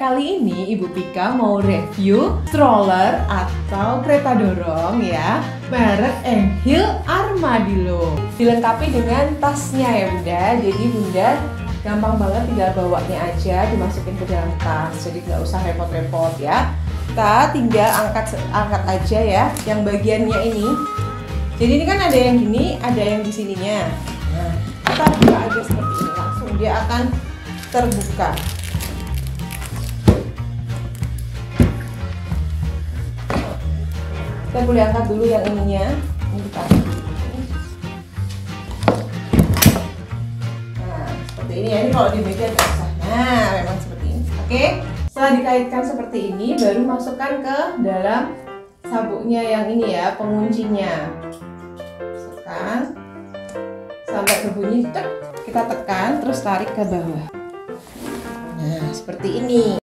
Kali ini Ibu Pika mau review stroller atau kereta dorong ya merek Enhil Armadillo. Dilengkapi dengan tasnya ya Bunda. Jadi Bunda gampang banget tinggal bawanya aja dimasukin ke dalam tas. Jadi nggak usah repot-repot ya. Kita tinggal angkat angkat aja ya yang bagiannya ini. Jadi ini kan ada yang gini, ada yang di sininya. Nah, kita buka aja seperti ini langsung dia akan terbuka. Kita boleh angkat dulu yang ininya. Ini kita nah seperti ini ya. Ini kalau di meja tidak nah memang seperti ini. Oke. Setelah dikaitkan seperti ini baru masukkan ke dalam sabuknya yang ini ya penguncinya. Masukkan. Sampai berbunyi kita tekan terus tarik ke bawah. Nah seperti ini